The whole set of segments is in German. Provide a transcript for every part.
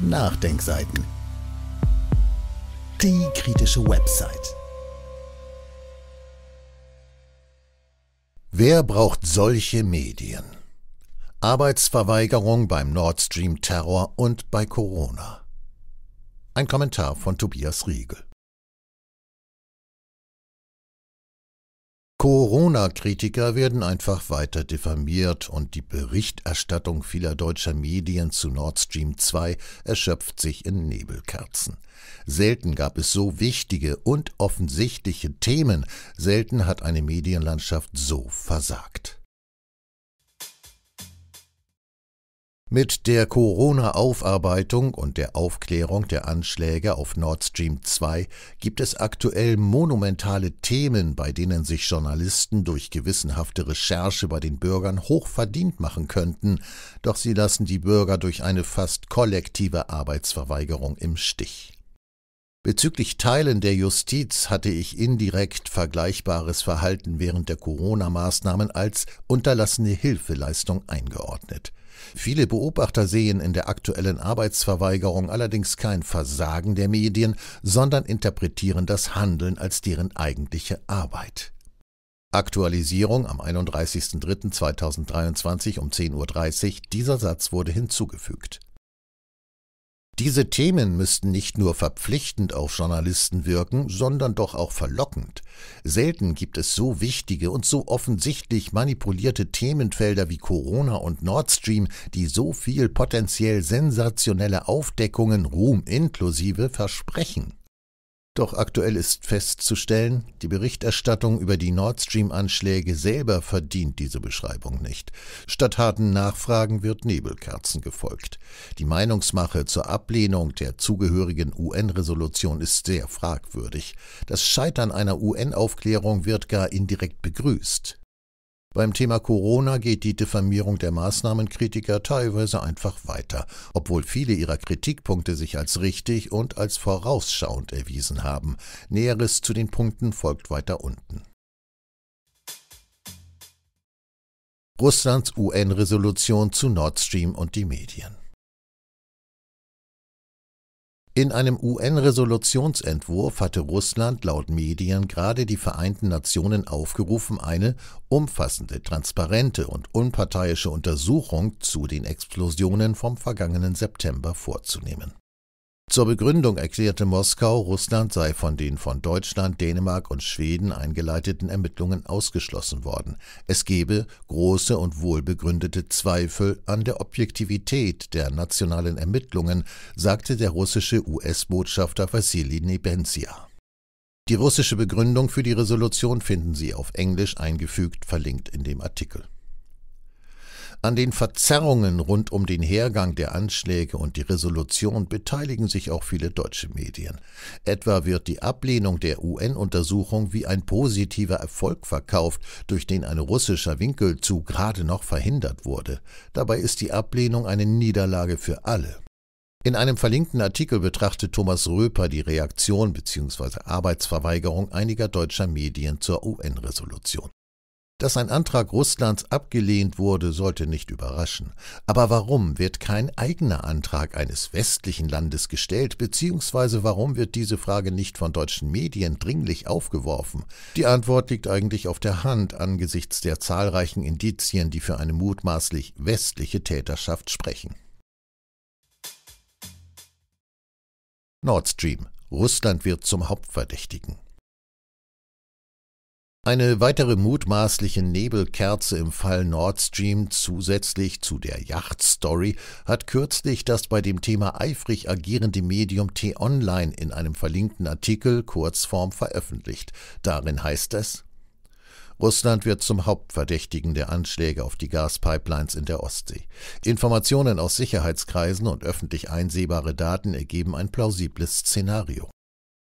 Nachdenkseiten. Die kritische Website. Wer braucht solche Medien? Arbeitsverweigerung beim Nord Stream Terror und bei Corona. Ein Kommentar von Tobias Riegel. Corona-Kritiker werden einfach weiter diffamiert und die Berichterstattung vieler deutscher Medien zu Nord Stream 2 erschöpft sich in Nebelkerzen. Selten gab es so wichtige und offensichtliche Themen, selten hat eine Medienlandschaft so versagt. Mit der Corona-Aufarbeitung und der Aufklärung der Anschläge auf Nord Stream 2 gibt es aktuell monumentale Themen, bei denen sich Journalisten durch gewissenhafte Recherche bei den Bürgern hoch verdient machen könnten, doch sie lassen die Bürger durch eine fast kollektive Arbeitsverweigerung im Stich. Bezüglich Teilen der Justiz hatte ich indirekt vergleichbares Verhalten während der Corona-Maßnahmen als unterlassene Hilfeleistung eingeordnet. Viele Beobachter sehen in der aktuellen Arbeitsverweigerung allerdings kein Versagen der Medien, sondern interpretieren das Handeln als deren eigentliche Arbeit. Aktualisierung am 31.03.2023 um 10.30 Uhr. Dieser Satz wurde hinzugefügt. Diese Themen müssten nicht nur verpflichtend auf Journalisten wirken, sondern doch auch verlockend. Selten gibt es so wichtige und so offensichtlich manipulierte Themenfelder wie Corona und Nord Stream, die so viel potenziell sensationelle Aufdeckungen, Ruhm inklusive, versprechen. Doch aktuell ist festzustellen, die Berichterstattung über die Nord Stream-Anschläge selber verdient diese Beschreibung nicht. Statt harten Nachfragen wird Nebelkerzen gefolgt. Die Meinungsmache zur Ablehnung der zugehörigen UN-Resolution ist sehr fragwürdig. Das Scheitern einer UN-Aufklärung wird gar indirekt begrüßt. Beim Thema Corona geht die Diffamierung der Maßnahmenkritiker teilweise einfach weiter, obwohl viele ihrer Kritikpunkte sich als richtig und als vorausschauend erwiesen haben. Näheres zu den Punkten folgt weiter unten. Russlands UN-Resolution zu Nord Stream und die Medien. In einem UN-Resolutionsentwurf hatte Russland laut Medien gerade die Vereinten Nationen aufgerufen, eine umfassende, transparente und unparteiische Untersuchung zu den Explosionen vom vergangenen September vorzunehmen zur Begründung erklärte Moskau, Russland sei von den von Deutschland, Dänemark und Schweden eingeleiteten Ermittlungen ausgeschlossen worden. Es gebe große und wohlbegründete Zweifel an der Objektivität der nationalen Ermittlungen, sagte der russische US-Botschafter Wassili Nebenzia. Die russische Begründung für die Resolution finden Sie auf Englisch eingefügt, verlinkt in dem Artikel. An den Verzerrungen rund um den Hergang der Anschläge und die Resolution beteiligen sich auch viele deutsche Medien. Etwa wird die Ablehnung der UN-Untersuchung wie ein positiver Erfolg verkauft, durch den ein russischer Winkelzug gerade noch verhindert wurde. Dabei ist die Ablehnung eine Niederlage für alle. In einem verlinkten Artikel betrachtet Thomas Röper die Reaktion bzw. Arbeitsverweigerung einiger deutscher Medien zur UN-Resolution. Dass ein Antrag Russlands abgelehnt wurde, sollte nicht überraschen. Aber warum wird kein eigener Antrag eines westlichen Landes gestellt, beziehungsweise warum wird diese Frage nicht von deutschen Medien dringlich aufgeworfen? Die Antwort liegt eigentlich auf der Hand angesichts der zahlreichen Indizien, die für eine mutmaßlich westliche Täterschaft sprechen. Nord Stream. Russland wird zum Hauptverdächtigen. Eine weitere mutmaßliche Nebelkerze im Fall Nord Stream zusätzlich zu der Yacht-Story hat kürzlich das bei dem Thema eifrig agierende Medium T-Online in einem verlinkten Artikel Kurzform veröffentlicht. Darin heißt es, Russland wird zum Hauptverdächtigen der Anschläge auf die Gaspipelines in der Ostsee. Informationen aus Sicherheitskreisen und öffentlich einsehbare Daten ergeben ein plausibles Szenario.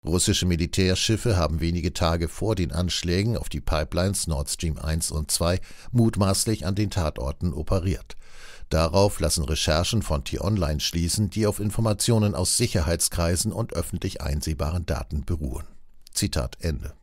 Russische Militärschiffe haben wenige Tage vor den Anschlägen auf die Pipelines Nord Stream 1 und 2 mutmaßlich an den Tatorten operiert. Darauf lassen Recherchen von T-Online schließen, die auf Informationen aus Sicherheitskreisen und öffentlich einsehbaren Daten beruhen. Zitat Ende.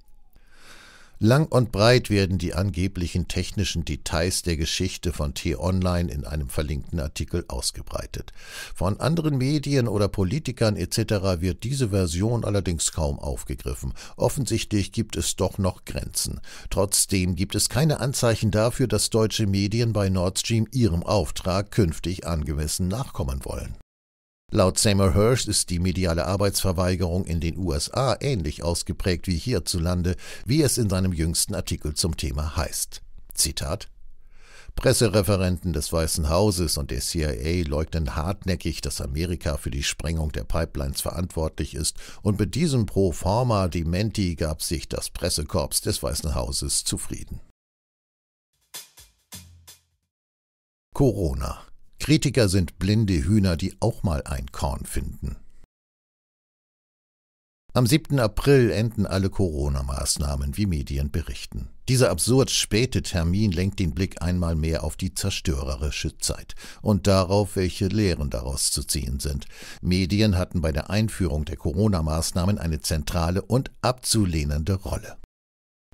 Lang und breit werden die angeblichen technischen Details der Geschichte von T-Online in einem verlinkten Artikel ausgebreitet. Von anderen Medien oder Politikern etc. wird diese Version allerdings kaum aufgegriffen. Offensichtlich gibt es doch noch Grenzen. Trotzdem gibt es keine Anzeichen dafür, dass deutsche Medien bei Nord Stream ihrem Auftrag künftig angemessen nachkommen wollen. Laut Seymour Hirsch ist die mediale Arbeitsverweigerung in den USA ähnlich ausgeprägt wie hierzulande, wie es in seinem jüngsten Artikel zum Thema heißt. Zitat Pressereferenten des Weißen Hauses und der CIA leugnen hartnäckig, dass Amerika für die Sprengung der Pipelines verantwortlich ist, und mit diesem Pro forma Dementi gab sich das Pressekorps des Weißen Hauses zufrieden. Corona Kritiker sind blinde Hühner, die auch mal ein Korn finden. Am 7. April enden alle Corona-Maßnahmen, wie Medien berichten. Dieser absurd späte Termin lenkt den Blick einmal mehr auf die zerstörerische Zeit und darauf, welche Lehren daraus zu ziehen sind. Medien hatten bei der Einführung der Corona-Maßnahmen eine zentrale und abzulehnende Rolle.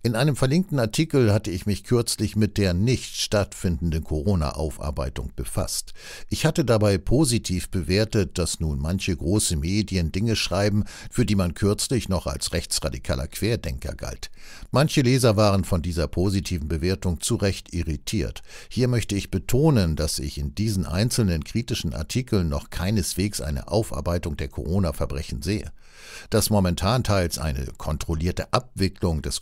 In einem verlinkten Artikel hatte ich mich kürzlich mit der nicht stattfindenden Corona-Aufarbeitung befasst. Ich hatte dabei positiv bewertet, dass nun manche große Medien Dinge schreiben, für die man kürzlich noch als rechtsradikaler Querdenker galt. Manche Leser waren von dieser positiven Bewertung zu Recht irritiert. Hier möchte ich betonen, dass ich in diesen einzelnen kritischen Artikeln noch keineswegs eine Aufarbeitung der Corona-Verbrechen sehe. Dass momentan teils eine kontrollierte Abwicklung des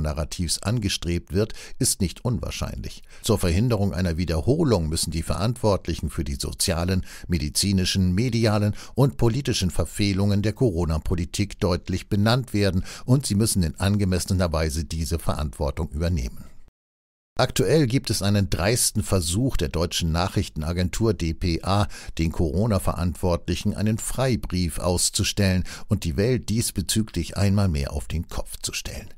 Corona-Narrativs angestrebt wird, ist nicht unwahrscheinlich. Zur Verhinderung einer Wiederholung müssen die Verantwortlichen für die sozialen, medizinischen, medialen und politischen Verfehlungen der Corona-Politik deutlich benannt werden und sie müssen in angemessener Weise diese Verantwortung übernehmen. Aktuell gibt es einen dreisten Versuch der deutschen Nachrichtenagentur dpa, den Corona-Verantwortlichen einen Freibrief auszustellen und die Welt diesbezüglich einmal mehr auf den Kopf zu stellen.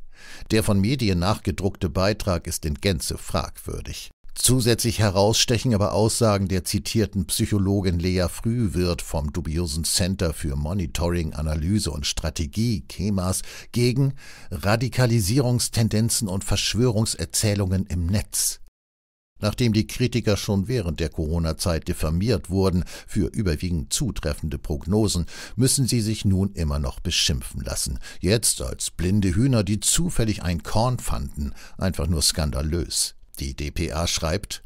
Der von Medien nachgedruckte Beitrag ist in Gänze fragwürdig. Zusätzlich herausstechen aber Aussagen der zitierten Psychologin Lea Frühwirt vom dubiosen Center für Monitoring, Analyse und Strategie KEMAS gegen Radikalisierungstendenzen und Verschwörungserzählungen im Netz. Nachdem die Kritiker schon während der Corona-Zeit diffamiert wurden für überwiegend zutreffende Prognosen, müssen sie sich nun immer noch beschimpfen lassen. Jetzt als blinde Hühner, die zufällig ein Korn fanden, einfach nur skandalös. Die dpa schreibt,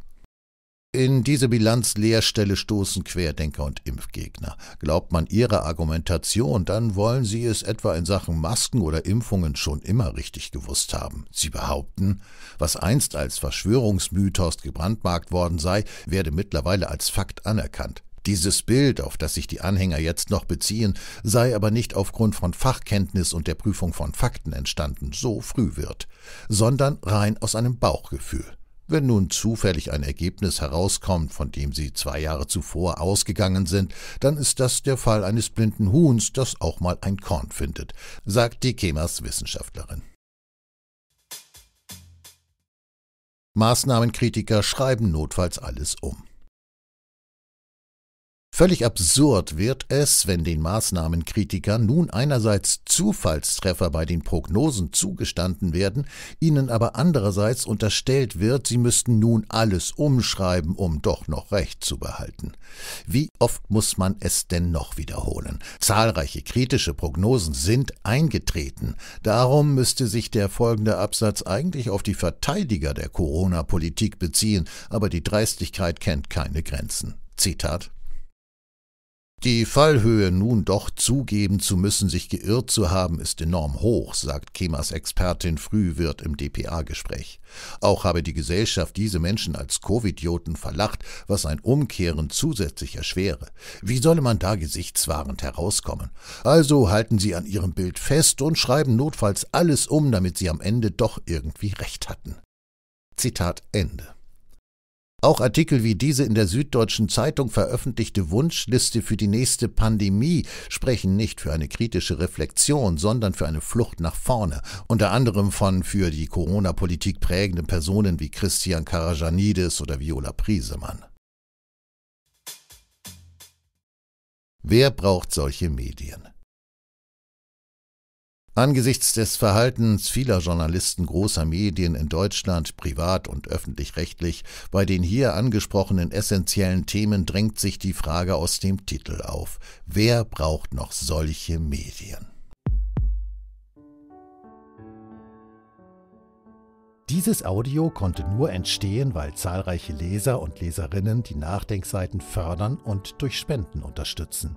in diese Bilanzleerstelle stoßen Querdenker und Impfgegner. Glaubt man ihrer Argumentation, dann wollen sie es etwa in Sachen Masken oder Impfungen schon immer richtig gewusst haben. Sie behaupten, was einst als Verschwörungsmythos gebrandmarkt worden sei, werde mittlerweile als Fakt anerkannt. Dieses Bild, auf das sich die Anhänger jetzt noch beziehen, sei aber nicht aufgrund von Fachkenntnis und der Prüfung von Fakten entstanden, so früh wird, sondern rein aus einem Bauchgefühl. Wenn nun zufällig ein Ergebnis herauskommt, von dem Sie zwei Jahre zuvor ausgegangen sind, dann ist das der Fall eines blinden Huhns, das auch mal ein Korn findet, sagt die Kemas Wissenschaftlerin. Maßnahmenkritiker schreiben notfalls alles um. Völlig absurd wird es, wenn den Maßnahmenkritikern nun einerseits Zufallstreffer bei den Prognosen zugestanden werden, ihnen aber andererseits unterstellt wird, sie müssten nun alles umschreiben, um doch noch Recht zu behalten. Wie oft muss man es denn noch wiederholen? Zahlreiche kritische Prognosen sind eingetreten. Darum müsste sich der folgende Absatz eigentlich auf die Verteidiger der Corona-Politik beziehen, aber die Dreistigkeit kennt keine Grenzen. Zitat die Fallhöhe nun doch zugeben zu müssen, sich geirrt zu haben, ist enorm hoch, sagt Kemas Expertin Frühwirt im DPA-Gespräch. Auch habe die Gesellschaft diese Menschen als Covidioten verlacht, was ein Umkehren zusätzlich erschwere. Wie solle man da gesichtswahrend herauskommen? Also halten sie an ihrem Bild fest und schreiben notfalls alles um, damit sie am Ende doch irgendwie recht hatten. Zitat Ende. Auch Artikel wie diese in der Süddeutschen Zeitung veröffentlichte Wunschliste für die nächste Pandemie sprechen nicht für eine kritische Reflexion, sondern für eine Flucht nach vorne, unter anderem von für die Corona-Politik prägenden Personen wie Christian Karajanidis oder Viola Priesemann. Wer braucht solche Medien? Angesichts des Verhaltens vieler Journalisten großer Medien in Deutschland, privat und öffentlich-rechtlich, bei den hier angesprochenen essentiellen Themen drängt sich die Frage aus dem Titel auf. Wer braucht noch solche Medien? Dieses Audio konnte nur entstehen, weil zahlreiche Leser und Leserinnen die Nachdenkseiten fördern und durch Spenden unterstützen.